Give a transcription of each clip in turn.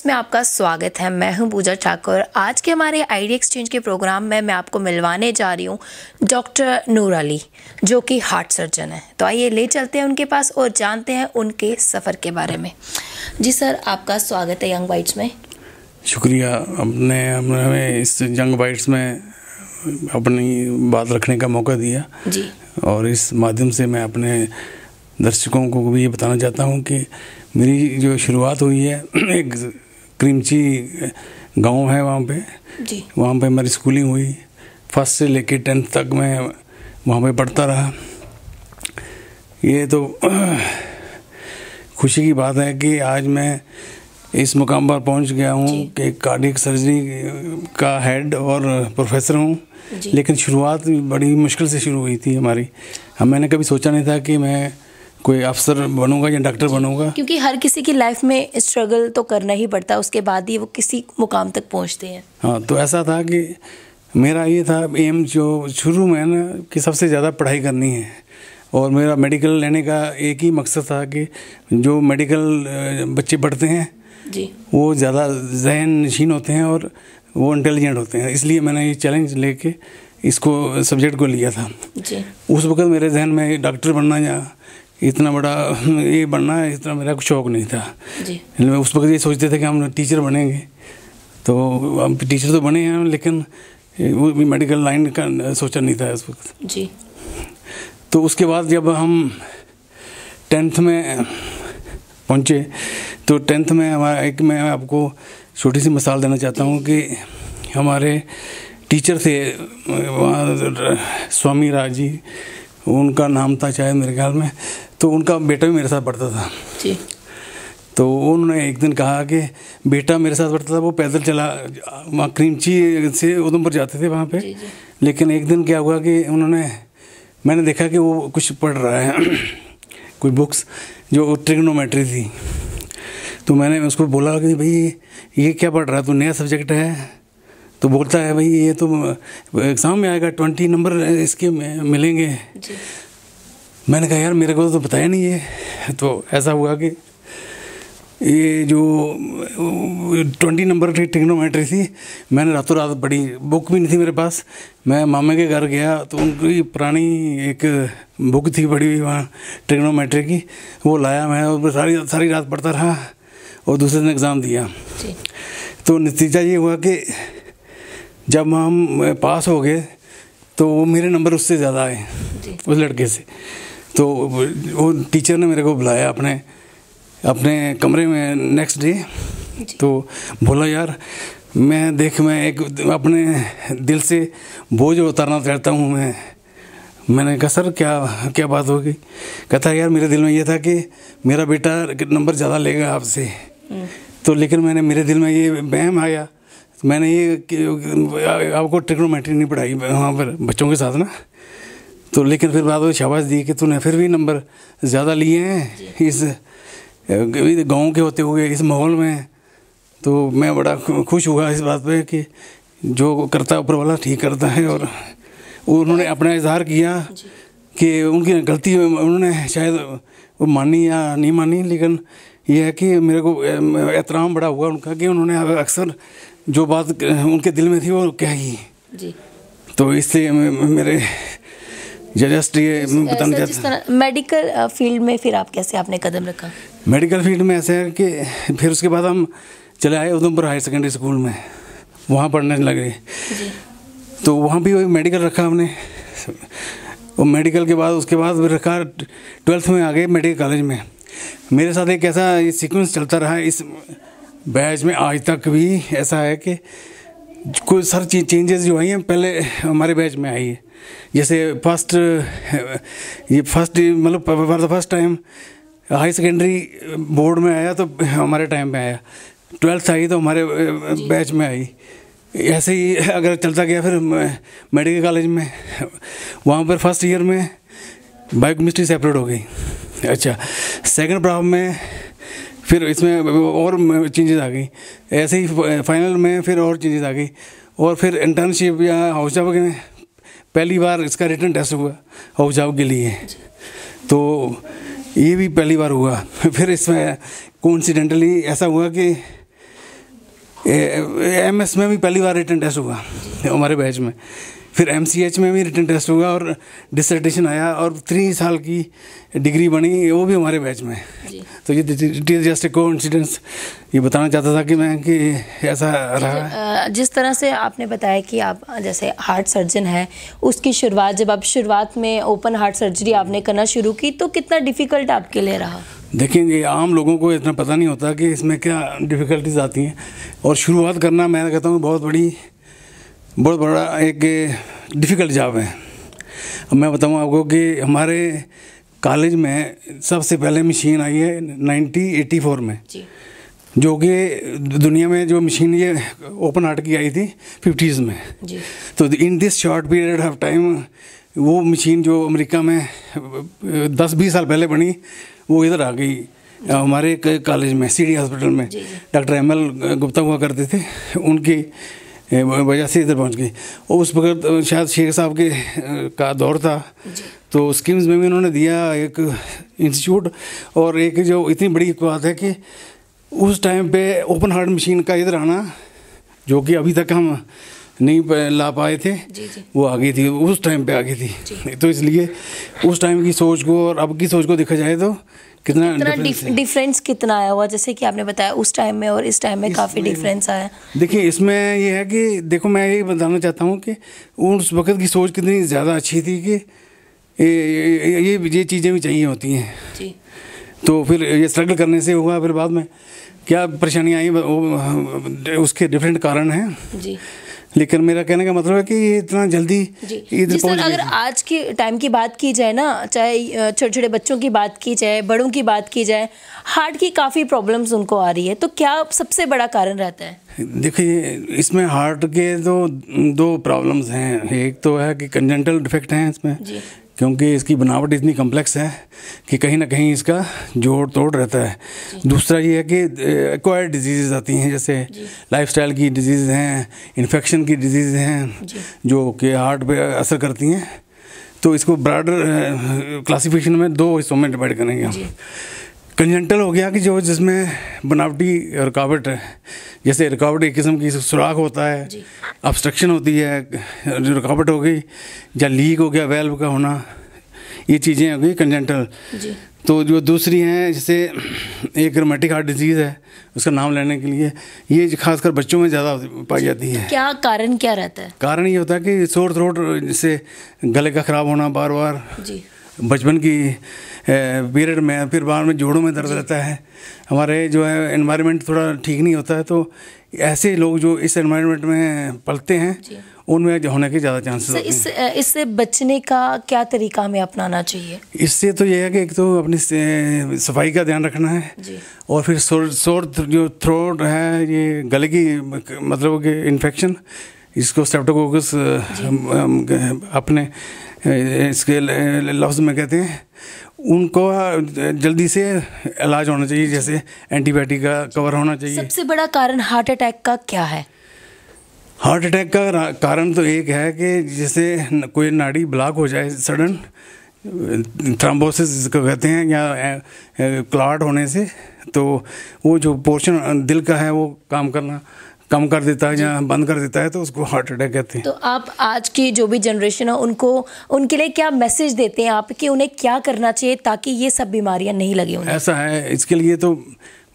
Vibes में आपका स्वागत है। मैं हूँ पूजा ठाकुर। आज के हमारे आईडी एक्सचेंज के प्रोग्राम में मैं आपको मिलवाने जा रही हूँ डॉक्टर नूर अली जो कि हार्ट सर्जन है। तो आइए ले चलते हैं उनके पास और जानते हैं उनके सफ़र के बारे में। जी सर आपका स्वागत है यंग वाइट्स में। शुक्रिया। अपने हमें इस यंग वाइट्स में अपनी बात रखने का मौका दिया। जी। और इस माध्यम से मैं अपने दर्शकों को भी ये बताना चाहता हूँ कि मेरी जो शुरुआत हुई है एक क्रीमची गाँव है वहाँ पे। जी। वहाँ पे मेरी स्कूलिंग हुई। फ़र्स्ट से लेके टेंथ तक मैं वहाँ पे पढ़ता रहा। ये तो खुशी की बात है कि आज मैं इस मुकाम पर पहुँच गया हूँ। कि कार्डिक सर्जरी का हेड और प्रोफेसर हूँ। लेकिन शुरुआत बड़ी मुश्किल से शुरू हुई थी हमारी। हम मैंने कभी सोचा नहीं था कि मैं कोई अफसर बनूँगा या डॉक्टर बनूँगा? क्योंकि हर किसी की लाइफ में स्ट्रगल तो करना ही पड़ता है उसके बाद ही वो किसी मुकाम तक पहुँचते हैं। हाँ तो ऐसा था कि मेरा ये था एम जो शुरू में ना कि सबसे ज़्यादा पढ़ाई करनी है। और मेरा मेडिकल लेने का एक ही मकसद था कि जो मेडिकल बच्चे पढ़ते हैं जी। वो ज़्यादा जहन नशीन होते हैं और वो इंटेलिजेंट होते हैं। इसलिए मैंने ये चैलेंज लेके इसको सब्जेक्ट को लिया था। जी। उस वक्त मेरे जहन में डॉक्टर बनना या इतना बड़ा ये बनना है इतना मेरा कुछ शौक नहीं था। जी। मैं उस वक्त ये सोचते थे कि हम टीचर बनेंगे। तो हम टीचर तो बने हैं लेकिन वो भी मेडिकल लाइन का सोचा नहीं था उस वक्त। जी। तो उसके बाद जब हम टेंथ में पहुँचे तो टेंथ में हमारा एक मैं आपको छोटी सी मिसाल देना चाहता हूँ कि हमारे टीचर थे वहाँ स्वामी राज जी उनका नाम था शायद मेरे ख्याल में। तो उनका बेटा भी मेरे साथ पढ़ता था। जी। तो उन्होंने एक दिन कहा कि बेटा मेरे साथ पढ़ता था वो पैदल चला वहाँ क्रीमची से उधमपुर जाते थे वहाँ पे। जी, जी। लेकिन एक दिन क्या हुआ कि उन्होंने मैंने देखा कि वो कुछ पढ़ रहा है कोई बुक्स जो ट्रिग्नोमेट्री थी। तो मैंने उसको बोला कि भाई ये क्या पढ़ रहा है? तो नया सब्जेक्ट है। तो बोलता है भाई ये तो एग्ज़ाम में आएगा ट्वेंटी नंबर इसके मिलेंगे। जी। मैंने कहा यार मेरे को तो बताया नहीं है। तो ऐसा हुआ कि ये जो ट्वेंटी नंबर की टिग्नोमेट्री थी मैंने रातों रात पढ़ी बुक भी नहीं थी मेरे पास। मैं मामे के घर गया तो उनकी पुरानी एक बुक थी पड़ी हुई वहाँ टिग्नोमेट्री की। वो लाया मैं और सारी सारी रात पढ़ता रहा और दूसरे दिन एग्ज़ाम दिया। जी। तो नतीजा ये हुआ कि जब हम पास हो गए तो वो मेरे नंबर उससे ज़्यादा आए उस लड़के से। तो वो टीचर ने मेरे को बुलाया अपने अपने कमरे में नेक्स्ट डे तो बोला यार मैं देख मैं एक अपने दिल से बोझ उतारना चाहता हूँ मैं मैंने कहा सर क्या क्या बात होगी? कहता यार मेरे दिल में ये था कि मेरा बेटा नंबर ज़्यादा लेगा आपसे। तो लेकिन मैंने मेरे दिल में ये वहम आया मैंने ये आपको ट्रिग्नोमेट्री नहीं पढ़ाई वहाँ पर बच्चों के साथ ना? तो लेकिन फिर बाद में शाबाश दी कि तूने फिर भी नंबर ज़्यादा लिए हैं इस गाँव के होते हुए इस माहौल में। तो मैं बड़ा खुश हुआ इस बात पे कि जो करता ऊपर वाला ठीक करता है और उन्होंने अपना इजहार किया कि उनकी गलती उन्होंने शायद वो मानी या नहीं मानी लेकिन यह है कि मेरे को एहतराम बड़ा हुआ उनका कि उन्होंने अक्सर जो बात उनके दिल में थी वो कही जी। तो इससे मेरे जस्ट ये बताना चाहता मेडिकल फ़ील्ड में फिर आप कैसे आपने कदम रखा? मेडिकल फ़ील्ड में ऐसा है कि फिर उसके बाद हम चले आए उधमपुर हायर सेकेंडरी स्कूल में। वहाँ पढ़ने लगे तो वहाँ भी वही मेडिकल रखा हमने। और मेडिकल के बाद उसके बाद रखा ट्वेल्थ में आ गए मेडिकल कॉलेज में। मेरे साथ एक ऐसा सीक्वेंस चलता रहा इस बैच में आज तक भी ऐसा है कि कोई सर चेंजेस जो आई हैं पहले हमारे बैच में आई है। जैसे फ़र्स्ट ये फ़र्स्ट मतलब for the first time high secondary board में आया तो हमारे टाइम में आया। ट्वेल्थ आई तो हमारे बैच में आई। ऐसे ही अगर चलता गया फिर मेडिकल कॉलेज में वहाँ पर फ़र्स्ट ईयर में बायोकेमिस्ट्री सेपरेट हो गई। अच्छा सेकंड प्रॉब्लम में फिर इसमें और चेंजेस आ गई। ऐसे ही फाइनल में फिर और चेंजेस आ गई। और फिर इंटर्नशिप या हाउस जॉब में पहली बार इसका रिटर्न टेस्ट हुआ हाउस जॉब के लिए। तो ये भी पहली बार हुआ। फिर इसमें कोइंसिडेंटली ऐसा हुआ कि एम एस में भी पहली बार रिटर्न टेस्ट हुआ, हमारे बैच में। फिर एमसीएच में भी रिटर्न टेस्ट हुआ और डिसर्टेशन आया और थ्री साल की डिग्री बनी वो भी हमारे बैच में। तो ये इट इज़ जस्ट को इंसिडेंस ये बताना चाहता था कि मैं कि ऐसा रहा जिस तरह से आपने बताया कि आप जैसे हार्ट सर्जन है उसकी शुरुआत जब आप शुरुआत में ओपन हार्ट सर्जरी आपने करना शुरू की तो कितना डिफ़िकल्ट आपके लिए रहा? देखिए ये आम लोगों को इतना पता नहीं होता कि इसमें क्या डिफ़िकल्टीज आती हैं। और शुरुआत करना मैं कहता हूँ बहुत बड़ी बहुत बड़ा एक डिफ़िकल्ट जॉब है। मैं बताऊँ आपको कि हमारे कॉलेज में सबसे पहले मशीन आई है 1984 में जो। कि दुनिया में जो मशीन ये ओपन हार्ट की आई थी फिफ्टीज़ में। तो in this short period of time वो मशीन जो अमेरिका में दस बीस साल पहले बनी वो इधर आ गई। हमारे कॉलेज में सी हॉस्पिटल में डॉक्टर एम एल गुप्ता हुआ करते थे। उनकी वजह से इधर पहुँच गई और उस वक्त शायद शेख साहब के का दौर था। तो स्कीम्स में भी उन्होंने दिया एक इंस्टीट्यूट और एक जो इतनी बड़ी बात है कि उस टाइम पे ओपन हार्ट मशीन का इधर आना जो कि अभी तक हम नहीं ला पाए थे जी जी। वो आ गई थी उस टाइम पे आ गई थी तो इसलिए उस टाइम की सोच को और अब की सोच को देखा जाए तो कितना, कितना डिफरेंस कितना आया हुआ? जैसे कि आपने बताया उस टाइम में और इस टाइम में काफ़ी डिफरेंस आया। देखिए इसमें ये है कि देखो मैं ये बताना चाहता हूँ कि उस वक्त की सोच कितनी ज़्यादा अच्छी थी कि ये ये ये चीज़ें भी चाहिए होती हैं। तो फिर ये स्ट्रगल करने से हुआ फिर बाद में क्या परेशानियाँ आई? उसके डिफरेंट कारण हैं। जी। लेकिन मेरा कहने का मतलब है कि ये इतना जल्दी इधर सर अगर आज के टाइम की बात की जाए ना चाहे छोटे छोटे बच्चों की बात की जाए बड़ों की बात की जाए हार्ट की काफ़ी प्रॉब्लम्स उनको आ रही है। तो क्या सबसे बड़ा कारण रहता है? देखिए इसमें हार्ट के तो दो प्रॉब्लम्स हैं। एक तो है कि कंजेंटल डिफेक्ट हैं इसमें। क्योंकि इसकी बनावट इतनी कम्प्लेक्स है कि कहीं ना कहीं इसका जोड़ तोड़ रहता है। दूसरा ये है कि एक्वायर्ड डिज़ीज़ आती हैं जैसे लाइफस्टाइल की डिज़ीज़ हैं इन्फेक्शन की डिज़ीज़ हैं जो। कि हार्ट पे असर करती हैं। तो इसको ब्राडर क्लासिफिकेशन में दो हिस्सों में डिवाइड करेंगे हम। कंजेंटल हो गया कि जो जिसमें बनावटी रुकावट है। जैसे रुकावट एक किस्म की सुराख होता है ऑब्स्ट्रक्शन होती है जो रुकावट हो गई या लीक हो गया वेल्व का होना ये चीज़ें हो गई कंजेंटल तो जो दूसरी हैं जैसे एक रोमेटिक हार्ट डिज़ीज़ है उसका नाम लेने के लिए ये खासकर बच्चों में ज़्यादा पाई जाती है। क्या कारण क्या रहता है? कारण ये होता है कि शोर थ्रोट जैसे गले का ख़राब होना बार बार बचपन की पीरियड में फिर बाद में जोड़ों में दर्द रहता है। हमारे जो है इन्वायरमेंट थोड़ा ठीक नहीं होता है तो ऐसे लोग जो इस एनवायरनमेंट में पलते हैं उनमें होने के ज़्यादा चांसेस होते इस, हैं इससे बचने का क्या तरीका हमें अपनाना चाहिए? इससे तो यह है कि एक तो अपनी सफ़ाई का ध्यान रखना है और फिर शोर जो थ्रोट है ये गले की मतलब कि इन्फेक्शन इसको स्टेप्टोकोकस अपने इसके लफ्ज़ में कहते हैं उनको जल्दी से इलाज होना चाहिए जैसे एंटीबायोटिक का कवर होना चाहिए। सबसे बड़ा कारण हार्ट अटैक का क्या है? हार्ट अटैक का कारण तो एक है कि जैसे कोई नाड़ी ब्लॉक हो जाए सडन थ्राम्बोसिस जिसको कहते हैं या क्लाट होने से तो वो जो पोर्शन दिल का है वो काम करना कम कर देता है या बंद कर देता है तो उसको हार्ट अटैक कहते हैं। तो आप आज की जो भी जनरेशन है उनको उनके लिए क्या मैसेज देते हैं आप कि उन्हें क्या करना चाहिए ताकि ये सब बीमारियाँ नहीं लगे उन्हें? ऐसा है इसके लिए तो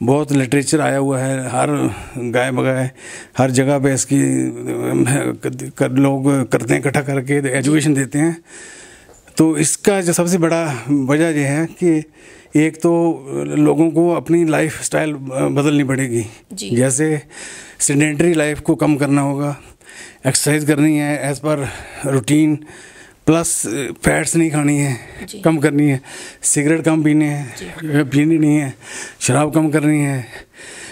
बहुत लिटरेचर आया हुआ है हर गाय बगाए हर जगह पे इसकी कर, लोग करते हैं इकट्ठा करके एजुकेशन देते हैं। तो इसका जो सबसे बड़ा वजह यह है कि एक तो लोगों को अपनी लाइफ स्टाइल बदलनी पड़ेगी। जैसे सीडेंटरी लाइफ को कम करना होगा एक्सरसाइज करनी है as per routine plus fats नहीं खानी है कम करनी है। सिगरेट कम पीने हैं पीनी नहीं है शराब कम करनी है।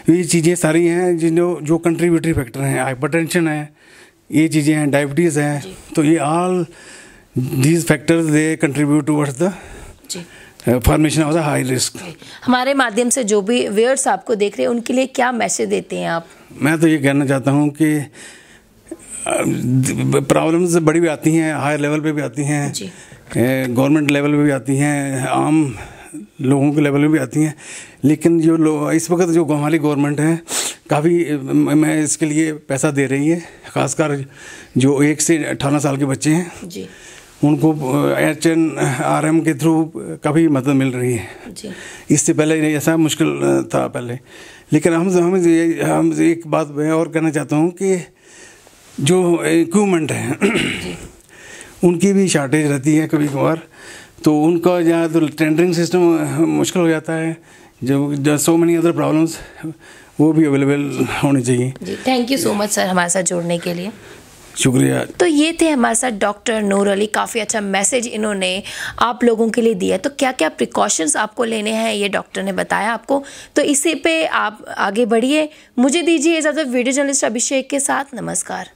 ये चीज़ें सारी हैं जिन जो जो कंट्रीब्यूटरी फैक्टर हैं। हाइपरटेंशन है ये चीज़ें हैं डायबिटीज़ हैं। तो ये all these factors they contribute towards the formation of the high risk हमारे माध्यम से जो भी वेयर्स आपको देख रहे हैं उनके लिए क्या मैसेज देते हैं आप? मैं तो ये कहना चाहता हूँ कि प्रॉब्लम्स बड़ी भी आती हैं हायर लेवल पे भी आती हैं। गवर्नमेंट लेवल पे भी आती हैं आम लोगों के लेवल में भी आती हैं। लेकिन जो लोग इस वक्त जो हमारी गवर्नमेंट है काफ़ी मैं इसके लिए पैसा दे रही है। खासकर जो एक से अठारह साल के बच्चे हैं। जी। उनको एच एन आर एम के थ्रू काफ़ी मदद मिल रही है। जी। इससे पहले ऐसा मुश्किल था पहले। लेकिन हम हम हम एक बात मैं और कहना चाहता हूँ कि जो इक्वमेंट है उनकी भी शार्टेज रहती है कभी कभार। तो उनका जहाँ तो टेंडरिंग सिस्टम मुश्किल हो जाता है। जो सो मेनी अदर प्रॉब्लम्स वो भी अवेलेबल होनी चाहिए। Thank you so much sir हमारे साथ जुड़ने के लिए। शुक्रिया। तो ये थे हमारे साथ डॉक्टर नूर अली। काफ़ी अच्छा मैसेज इन्होंने आप लोगों के लिए दिया। तो क्या क्या प्रिकॉशंस आपको लेने हैं, ये डॉक्टर ने बताया आपको। तो इसी पे आप आगे बढ़िए। मुझे दीजिए इजाज़त, वीडियो जर्नलिस्ट अभिषेक के साथ। नमस्कार।